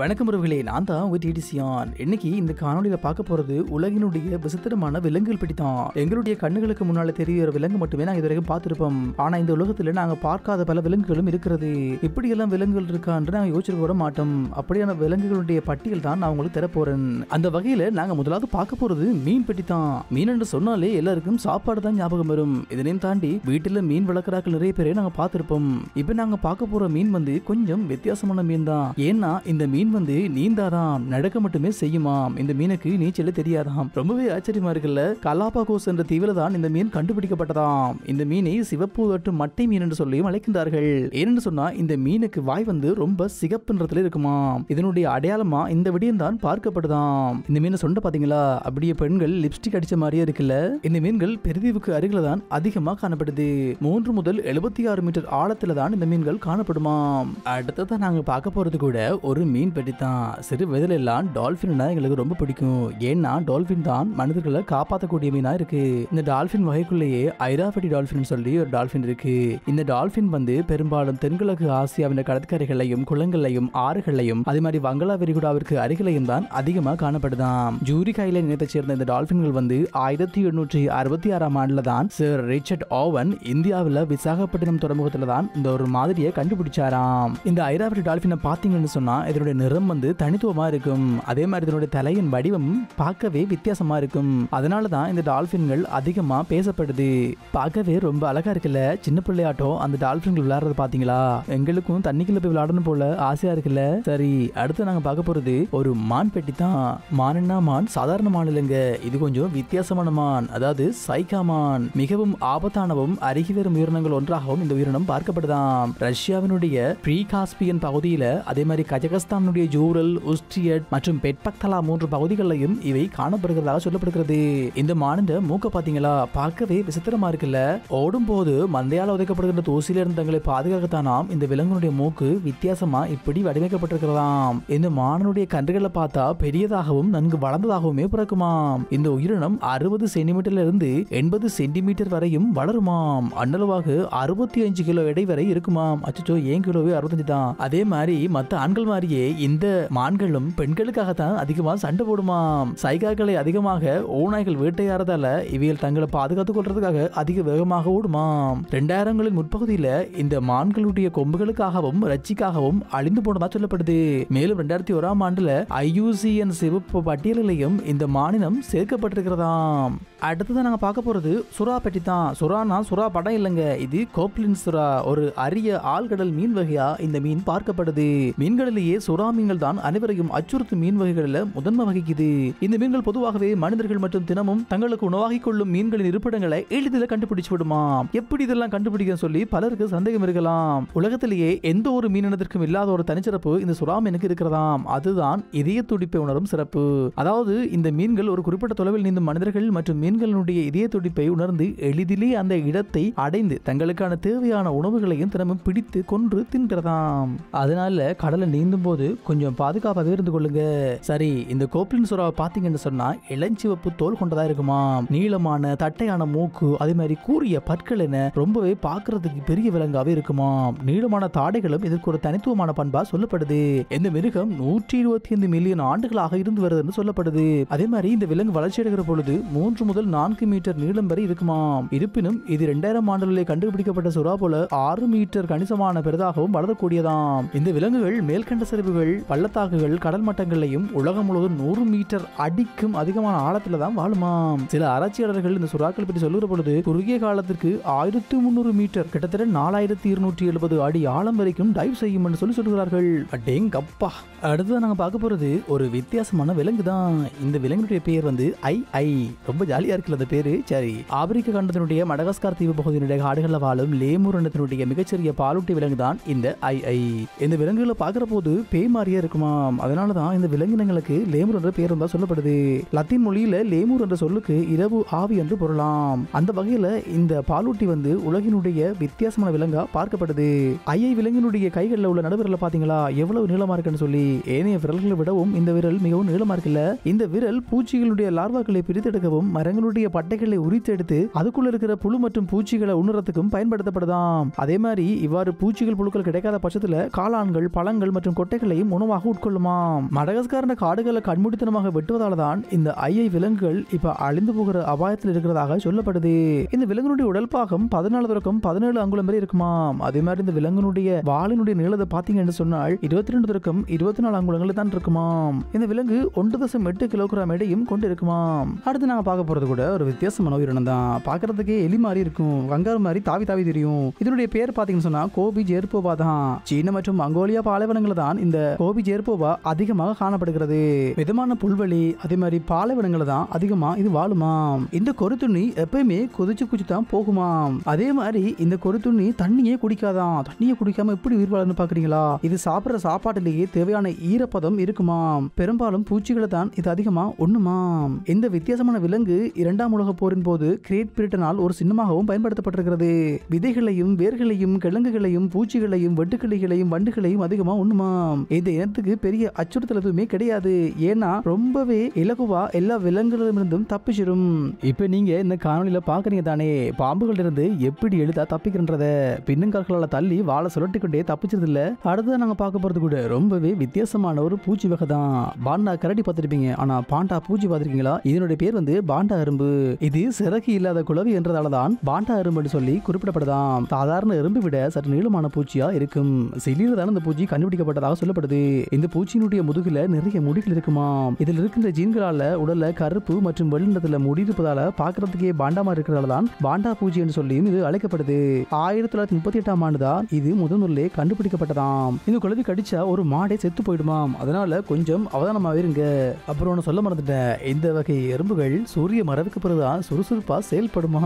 வணக்கம் உறவுகளே நான் தான் உங்க டிடிசியான் இன்னைக்கு இந்த காணொலியில பார்க்க போறது உலகினுடைய விசித்திரமான விலங்குகள் பற்றி தான் எங்களுடைய கண்ணுகளுக்கு முன்னால தெரியுற விலங்கு மட்டுமே நாங்க இதுவரைக்கும் பார்த்திருப்போம். ஆனா இந்த உலகத்துல நாங்க பார்க்காத பல விலங்குகளும் இருக்கிறது. இப்படி எல்லாம் விலங்குகள் இருக்கான்னு நாங்க யோசிச்சு கூட மாட்டோம். அப்படியான விலங்குகளுடைய பட்டியல் தான் நான் உங்களுக்கு தரப்போறேன் அந்த வகையில நாங்க முதலாவது பார்க்க போறது மீன் பெட்டி தான் மீன் என்று சொன்னாலே எல்லாருக்கும் சாப்பாடு தான் ஞாபகம் வரும். இதனையும் தாண்டி வீட்டுல மீன் வளர்க்குறாக்கள் நிறைய பேரை நாங்க பார்த்திருப்போம். இப்ப நாங்க பார்க்க போற மீன் வந்து கொஞ்சம் வித்தியாசமான மீன் தான். ஏன்னா இந்த மீன் வந்து நீந்தாதாம் நடக்க மட்டுமே செய்யுமாம். இந்த மீனுக்கு நீச்சல் தெரியாதாம். ரொம்பவே ஆச்சரியமா இருக்குல்ல? கலாபாகோஸ் என்ற தீவில தான் இந்த மீன் கண்டுபிடிக்கப்பட்டதாம். இந்த மீனை சிவப்பு மற்றும் மட்டை மீன் என்று சொல்லியும் அழைக்கின்றார்கள். ஏனென்று சொன்னா இந்த மீனுக்கு வாய் வந்து ரொம்ப சிகப்பு நிறத்துல இருக்குமாம். இதனுடைய அடையாளமா இந்த விடயம் தான் பார்க்கப்படுதாம் இந்த மீனை சொன்ன பாத்தீங்களா? அப்படியே பெண்கள் லிப்ஸ்டிக் அடிச்ச மாதிரியே இருக்குல்ல? இந்த மீன்கள் பெருதீவுக்கு அருகில தான் அதிகமா காணப்படுது. மூன்று முதல் எழுபத்தி ஆறு மீட்டர் ஆழத்துல தான் இந்த மீன்கள் காணப்படுமாம். அடுத்ததான் நாங்க பார்க்க போறது கூட ஒரு மீன் பெட்டி தான் சிறு வெதிலெல்லாம் எல்லாம் டால்பின்னா எங்களுக்கு ரொம்ப பிடிக்கும். ஏன்னா டால்ஃபின் தான் மனிதர்களை காப்பாற்றக்கூடிய மீனா இருக்கு. இந்த டால்ஃபின் வகைக்குள்ளேயே ஐராபடி டால்ஃபின் சொல்லி ஒரு டால்ஃபின் இருக்கு. இந்த டால்ஃபின் வந்து பெரும்பாலும் தென்கிழக்கு ஆசியாவின் கடற்கரைகளையும் குளங்களையும் ஆறுகளையும் அதே மாதிரி வங்களா விரிகுடாவிற்கு அருகிலையும் தான் அதிகமாக காணப்படுதாம். ஜூரிகாயில ஐலேண்ட் சேர்ந்த இந்த டால்ஃபின்கள் வந்து ஆயிரத்தி எண்ணூற்றி அறுபத்தி ஆறாம் ஆண்டுல தான் சர் ரிச்சர்ட் ஓவன் இந்தியாவில் விசாகப்பட்டினம் துறைமுகத்தில் தான் இந்த ஒரு மாதிரியை கண்டுபிடிச்சாராம். இந்த ஐராவரி டால்ஃபினை பார்த்தீங்கன்னு சொன்னா இதனுடைய நிறம் வந்து தனித்துவமாக இருக்கும். அதே மாதிரி இதனுடைய தலையின் வடிவம் பார்க்கவே வித்தியாசமாக இருக்கும். அதனால தான் இந்த டால்ஃபின்கள் அதிகமாக பேசப்படுது. பார்க்கவே ரொம்ப அழகாக இருக்குல்ல? சின்ன பிள்ளையாட்டம் அந்த டால்ஃபின்கள் விளையாடுறது பார்த்தீங்களா? எங்களுக்கும் தண்ணிக்குள்ள போய் விளையாடணும் போல ஆசையாக இருக்குல்ல? சரி அடுத்து நாங்கள் பார்க்க போகிறது ஒரு மான் பெட்டி தான் மானுன்னா மான்? சாதாரண மான் இல்லைங்க. இது கொஞ்சம் வித்தியாசமான மான். அதாவது சைகா மான். மிகவும் ஆபத்தானவும் அருகி வரும் உயிரினங்கள் ஒன்றாகவும் இந்த உயிரினம் பார்க்கப்படுதாம். ரஷ்யாவினுடைய ப்ரீ காஸ்பியன் பகுதியில் அதே மாதிரி கஜகஸ்தான் ஈரானுடைய ஜூரல் உஸ்ட்ரியட் மற்றும் பெட்பக்தலா மூன்று பகுதிகளிலையும் இவை காணப்படுகிறதாக சொல்லப்படுகிறது. இந்த மானிட மூக்க பாத்தீங்களா? பார்க்கவே விசித்திரமா இருக்குல்ல? ஓடும் போது மந்தையால் உதைக்கப்படுகின்ற தூசியில இருந்து தங்களை பாதுகாக்கத்தானாம் இந்த விலங்குடைய மூக்கு வித்தியாசமா இப்படி வடிவமைக்கப்பட்டிருக்கிறதாம். இந்த மானனுடைய கன்றுகளை பார்த்தா பெரியதாகவும் நன்கு வளர்ந்ததாகவுமே பிறக்குமாம். இந்த உயிரினம் அறுபது சென்டிமீட்டர்ல இருந்து எண்பது சென்டிமீட்டர் வரையும் வளருமாம். அன்னளவாக அறுபத்தி அஞ்சு கிலோ எடை வரை இருக்குமாம். அச்சோ ஏன் கிலோவே அறுபத்தஞ்சு தான் அதே மாதிரி மற்ற ஆண்கள் மாதிரியே இந்த மான்களும் பெண்களுக்காகத்தான் அதிகமா சண்டை போடுமாம் சைகாக்களை அதிகமாக ஓநாய்கள் வேட்டையாடுறதால இவைகள் தங்களை பாதுகாத்துக் கொள்றதுக்காக அதிக வேகமாக ஓடுமாம் ரெண்டாயிரங்களின் முற்பகுதியில இந்த மான்களுடைய கொம்புகளுக்காகவும் ரச்சிக்காகவும் அழிந்து போனதா சொல்லப்படுது. மேலும் ரெண்டாயிரத்தி ஓராம் ஆண்டுல ஐயூசிஎன் சிவப்பு பட்டியலிலையும் இந்த மாநிலம் சேர்க்கப்பட்டிருக்கிறதாம். அடுத்ததான் நாங்க பார்க்க போறது சுறா பெட்டி தான் சுறானா சுறா படம் இல்லைங்க. இது கோப்லின் சுறா. ஒரு அரிய ஆழ்கடல் மீன் வகையா இந்த மீன் பார்க்கப்படுது. மீன்களிலேயே சுறா மீன்கள் தான் அனைவரையும் அச்சுறுத்தும் மீன் வகைகளில் முதன்மை வகிக்குது. இந்த மீன்கள் பொதுவாகவே மனிதர்கள் மற்றும் தினமும் தங்களுக்கு உணவாகிக் கொள்ளும் மீன்களின் இருப்பிடங்களை எளிதில் கண்டுபிடிச்சு விடுமாம் எப்படி இதெல்லாம் கண்டுபிடிக்க சொல்லி பலருக்கு சந்தேகம் இருக்கலாம். உலகத்திலேயே எந்த ஒரு மீனினத்திற்கும் இல்லாத ஒரு தனிச்சிறப்பு இந்த சுறா மீனுக்கு இருக்கிறதாம். அதுதான் இதய துடிப்பை உணரும் சிறப்பு. அதாவது இந்த மீன்கள் ஒரு குறிப்பிட்ட தொலைவில் நீந்தும் மனிதர்கள் மற்றும் மீன்களுடைய இதய துடிப்பை உணர்ந்து எளிதிலே அந்த இடத்தை அடைந்து தங்களுக்கான தேவையான உணவுகளையும் தினமும் பிடித்து கொன்று தின்கிறதாம். அதனால கடலை நீந்தும் போது கொஞ்சம் பாதுகாப்பாகவே இருந்து கொள்ளுங்க. சரி இந்த கோப்ளின் சுறாவை பார்த்தீங்கன்னு சொன்னா இளஞ்சிவப்பு தோல் கொண்டதா இருக்குமாம் நீளமான தட்டையான மூக்கு அதே மாதிரி கூறிய பற்கள் என ரொம்பவே பார்க்கறதுக்கு பெரிய விலங்காவே இருக்குமாம் நீளமான தாடைகளும் இதற்கு ஒரு தனித்துவமான பண்பா சொல்லப்படுது. இந்த மிருகம் நூற்றி இருபத்தி ஐந்து மில்லியன் ஆண்டுகளாக இருந்து வருதுன்னு சொல்லப்படுது. அதே மாதிரி இந்த விலங்கு வளர்ச்சி அடைகிற பொழுது மூன்று முதல் நான்கு மீட்டர் நீளம் வரை இருக்குமாம் இருப்பினும் இது இரண்டாயிரம் ஆண்டுகளிலே கண்டுபிடிக்கப்பட்ட சுறா போல ஆறு மீட்டர் கணிசமான பெரிதாகவும் வளரக்கூடியதாம். இந்த விலங்குகள் மேல்கண்ட சரிவுகள் பள்ளத்தாக்குகள் கடல் மட்டங்களையும் உலகம் முழுவதும் நூறு மீட்டர் அடிக்கும் அதிகமான ஆழத்துல தான் வாழுமாம். சில ஆராய்ச்சியாளர்கள் இந்த சுறாக்கள் பற்றி சொல்லுகிற பொழுது குறுகிய காலத்திற்கு ஆயிரத்தி முந்நூறு மீட்டர் கிட்டத்தட்ட நாலாயிரத்தி இருநூற்றி எழுபது அடி ஆழம் வரைக்கும் டைவ் செய்யும் என்று சொல்லி சொல்கிறார்கள் அடேங்கப்பா. அடுத்ததான் நாங்க பார்க்க போறது ஒரு வித்தியாசமான விலங்கு தான். இந்த விலங்குடைய பெயர் வந்து ஐ ஐ. ரொம்ப ஜாலியா இருக்குல்ல அந்த பேரு? சரி. ஆப்பிரிக்க கண்டத்தினுடைய மடகாஸ்கார் தீவு பகுதியினுடைய காடுகளில் வாழும் லேமூர் இனத்தினுடைய மிகச்சிறிய பாலூட்டி விலங்கு தான் இந்த ஐ ஐ. இந்த விலங்குகளை பார்க்குற போது பேய் மாதிரியே இருக்குமாம் அதனால தான் இந்த விலங்கினங்களுக்கு லேமூர் என்ற பேர் தான் சொல்லப்படுது. லத்தீன் மொழியில லேமூர் என்ற சொல்லுக்கு இரவு ஆவி என்று பொருளாம். அந்த வகையில இந்த பாலூட்டி வந்து உலகினுடைய வித்தியாசமான விலங்கா பார்க்கப்படுது. ஐயை விலங்கினுடைய கைகளில் உள்ள நடுவிரல பாத்தீங்களா? எவ்வளவு நீளமா இருக்குன்னு சொல்லி. ஏனைய விரல்களை விடவும் இந்த விரல் மிகவும் நீளமா இருக்குல்ல? இந்த விரல் பூச்சிகளுடைய லார்வாக்களை பிரித்தெடுக்கவும் மரங்களுடைய பட்டைகளை உரித்தெடுத்து அதுக்குள்ள இருக்கிற புழு மற்றும் பூச்சிகளை உணரத்துக்கும் பயன்படுத்தப்படுதாம். அதே மாதிரி இவ்வாறு பூச்சிகள் புழுக்கள் கிடைக்காத பட்சத்துல காளான்கள் பழங்கள் மற்றும் கொட்டைகளையும் விலங்குகளையும் உணவாக உட்கொள்ளுமாம். மடகஸ்காரன காடுகளை கண்மூடித்தனமாக வெட்டுவதால தான் இந்த ஐயை விலங்குகள் இப்ப அழிந்து போகிற அபாயத்தில் இருக்கிறதாக சொல்லப்படுது. இந்த விலங்கினுடைய உடல் பாகம் பதினாலு தொடக்கம் பதினேழு அங்குலம் வரை இருக்குமாம். அதே மாதிரி இந்த விலங்கினுடைய வாளினுடைய நீளத்தை பாத்தீங்கன்னு சொன்னால் இருபத்தி ரெண்டு தொடக்கம் இருபத்தி நாலு அங்குலங்கள் தான் இருக்குமாம். இந்த விலங்கு ஒன்று தசம் எட்டு கிலோகிராம் எடையும் கொண்டு இருக்குமாம். அடுத்து நாங்க பார்க்க போறது கூட ஒரு வித்தியாசமான உயிரினம் தான். பாக்குறதுக்கே எலி மாதிரி இருக்கும். கங்காரு மாதிரி தாவி தாவி தெரியும். இதனுடைய பேர் பாத்தீங்கன்னு சொன்னா கோபி ஜெர்போவா தான். சீன மற்றும் மங்கோலியா பாலைவனங்களை தான் இந்த கோபி ஜேர்போவா அதிகமாக காணப்படுகிறது. மிதமான புல்வெளி அதே மாதிரி பாலைவனங்கள் தான் அதிகமா இது வாழுமாம். இந்த கொருத்துண்ணி எப்பயுமே கொதிச்சு குதிச்சு தான் போகுமாம். அதே மாதிரி இந்த கொருத்துண்ணி தண்ணியே குடிக்காதான் தண்ணியை குடிக்காம எப்படி உயிர் வாழன்னு பாக்குறீங்களா? இது சாப்பிடுற சாப்பாட்டிலேயே தேவையான ஈரப்பதம் இருக்குமாம். பெரும்பாலும் பூச்சிகளை தான் இது அதிகமா ஒண்ணுமாம் இந்த வித்தியாசமான விலங்கு இரண்டாம் உலக போரின் போது கிரேட் பிரிட்டனால் ஒரு சின்னமாகவும் பயன்படுத்தப்பட்டிருக்கிறது. விதைகளையும் வேர்களையும் கிழங்குகளையும் பூச்சிகளையும் வெட்டுக்கிளிகளையும் வண்டுகளையும் அதிகமா உண்ணுமாம். இந்த இனத்துக்கு பெரிய அச்சுறுத்தல் எதுவுமே கிடையாது. ஏன்னா ரொம்பவே இலகுவா எல்லா விலங்குகளிடமிருந்தும் தப்பிச்சிடும் இப்ப நீங்க இந்த காணொலியில பாக்குறீங்க தானே பாம்புகள் இருந்து எப்படி எளிதா தப்பிக்கின்றத பின்னங்கால்களால தள்ளி வாழை சுழட்டி கொண்டே தப்பிச்சது இல்ல அடுத்தது நாங்க பார்க்க போறது கூட ரொம்பவே வித்தியாசமான ஒரு பூச்சி வகை தான். பாண்டா கரடி பார்த்திருப்பீங்க. ஆனா பாண்டா பூச்சி பார்த்திருக்கீங்களா? இதனுடைய பேர் வந்து பாண்டா அரும்பு இது சிறகு இல்லாத குளவி என்றதால தான் பாண்டா அரும்புன்னு சொல்லி குறிப்பிடப்படுதாம். சாதாரண எறும்பை விட சற்று நீளமான பூச்சியா இருக்கும். சிலியில தான் இந்த பூச்சி கண்டுபிடிக்கப்பட்டதாக சொல்லப்படுது. இந்த பூச்சியினுடைய முதுகுல நிறைய முடிகள் இருக்குமாம் இதில் இருக்கின்ற ஜீன்களால உடல்ல கருப்பு மற்றும் வெள்ளத்துல முடி இருப்பதால பாக்குறதுக்கே பாண்டாமா இருக்கிறதால தான் பாண்டா பூஜை என்று சொல்லியும் இது அழைக்கப்படுது. ஆயிரத்தி தொள்ளாயிரத்தி முப்பத்தி எட்டாம் ஆண்டு தான் இது முதன்முறையிலே கண்டுபிடிக்கப்பட்டதாம். இந்த குழவி கடிச்சா ஒரு மாடை செத்து போயிடுமாம். அதனால கொஞ்சம் அவதானமாவே இருங்க. அப்புறம் ஒன்று சொல்ல மறந்துட்டேன். இந்த வகை எறும்புகள் சூரிய மறைவுக்கு பிறகுதான் சுறுசுறுப்பா செயல்படுமா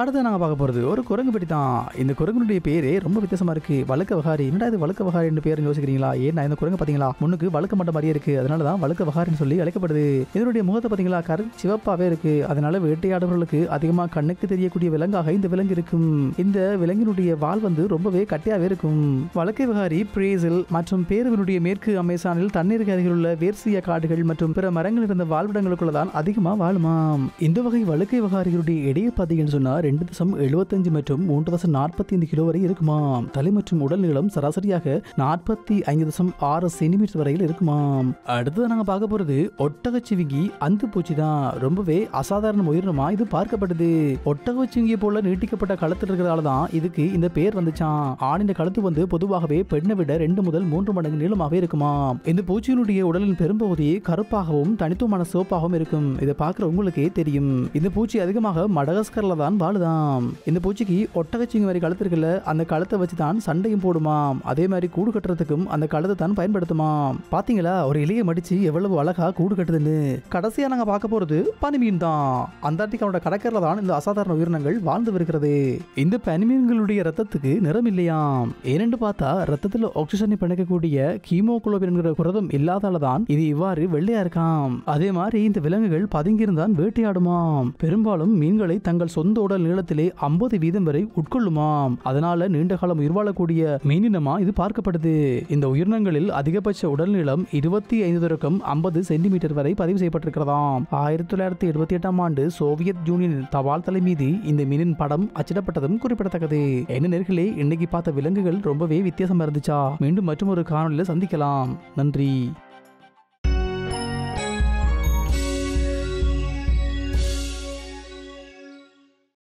அடுத்து நாங்க பார்க்க போறது ஒரு குரங்கு பெட்டி தான் இந்த குரங்குடைய பேரே ரொம்ப வித்தியாசமா இருக்கு. வழக்க வகாரி என்னடா இது வழக்க வகாரி என்று பேர் யோசிக்கிறீங்களா ஏன்னா இந்த குரங்கு பாத்தீங்களா? முன்னுக்கு வழுக்க மட்ட மாதிரியே இருக்கு. அதனால தான் வழக்க வகாரின்னு சொல்லி அழைக்கப்படுது. இதனுடைய முகத்தை பாத்தீங்களா? கரு சிவப்பாவே இருக்கு. அதனால வேட்டையாடுபவர்களுக்கு அதிகமா கண்ணுக்கு தெரியக்கூடிய விலங்காக இந்த விலங்கு இருக்கும். இந்த விலங்கினுடைய வால் வந்து ரொம்பவே கட்டையாவே இருக்கும். வழக்கை விகாரி பிரேசில் மற்றும் பேருவினுடைய மேற்கு அமேசானில் தண்ணீருக்கு அருகில் உள்ள வேர்சிய காடுகள் மற்றும் பிற மரங்கள் இருந்த வாழ்விடங்களுக்குள்ள தான் அதிகமா வாழுமாம். இந்த வகை வழுக்கை விகாரிகளுடைய இடையே பார்த்தீங்கன்னு சொன்னா ரெண்டு தசம் எழுபத்தஞ்சு மற்றும் மூன்று தசம் நாற்பத்தி ஐந்து கிலோ வரை இருக்குமாம். தலை மற்றும் உடல் நீளம் சராசரியாக நாற்பத்தி ஐந்து தசம் ஆறு சென்டிமீட்டர் வரையில் இருக்குமாம் அடுத்தது நாங்க பார்க்க போறது ஒட்டகச்சிவிங்கி அந்து பூச்சி தான். ரொம்பவே அசாதாரண உயிரினமா இது பார்க்கப்படுது ஒட்டகச்சிவிங்கி போல நீட்டிக்கப்பட்ட களத்தில் இருக்கிறதால தான் இதுக்கு இந்த பேர் வந்துச்சாம். ஆணின் கழுத்து வந்து பொதுவாகவே பெண்ணை விட ரெண்டு முதல் மூன்று மடங்கு நீளமாகவே இருக்குமாம் இந்த பூச்சியினுடைய உடலின் பெரும்பகுதி கருப்பாகவும் தனித்துவமான சிவப்பாகவும் இருக்கும். இதை பார்க்குற உங்களுக்கே தெரியும். இந்த பூச்சி அதிகமாக மடகஸ்கர்ல தான் வாழுதாம். இந்த பூச்சிக்கு ஒட்டகச்சிங்க மாதிரி கழுத்து இருக்குல்ல அந்த கழுத்தை வச்சு தான் சண்டையும் போடுமாம். அதே மாதிரி கூடு கட்டுறதுக்கும் அந்த கழுத்தை தான் பயன்படுத்துமாம் பாத்தீங்களா? ஒரு இலையை மடிச்சு எவ்வளவு அழகா கூடு கட்டுதுன்னு. கடைசியா நாங்க பார்க்க போறது பனிமீன் தான். அண்டார்டிகாவோட கடற்கரையில தான் இந்த அசாதாரண உயிரினங்கள் வாழ்ந்து வருகிறது. இந்த பனிமீன்களுடைய ரத்தத்துக்கு நிறம் இல்லையாம் ஏனென்று பார்த்தா ரத்தத்துல ஆக்சிஜனை பிணைக்கக்கூடிய கீமோகுளோபின் என்கிற புரதம் இல்லாதால தான் இது இவ்வாறு வெள்ளையா இருக்காம். அதே மாதிரி இந்த விலங்குகள் பதுங்கியிருந்தான் வேட்டையாடுமாம். பெரும்பாலும் மீன்களை தங்கள் சொந்த உடல் நீளத்திலே ஐம்பது வீதம் வரை உட்கொள்ளுமாம். அதனால நீண்ட காலம் உயிர் வாழக்கூடிய மீனினமா இது பார்க்கப்படுது. இந்த உயிரினங்களில் அதிகபட்ச உடல் நீளம் இருபத்தி ஐந்து தொடக்கம் ஐம்பது சென்டிமீட்டர் வரை பதிவு செய்யப்பட்டிருக்கிறதாம். ஆயிரத்தி தொள்ளாயிரத்தி எழுபத்தி எட்டாம் ஆண்டு சோவியத் யூனியன் தபால் தலை மீது இந்த மீனின் படம் அச்சிடப்பட்டதும் குறிப்பிடத்தக்கது. என்ன நேர்களே இன்னைக்கு பார்த்த விலங்குகள் ரொம்பவே வித்தியாசமா இருந்துச்சா? மீண்டும் மற்றும் ஒரு காணொலியில் சந்திக்கலாம். நன்றி.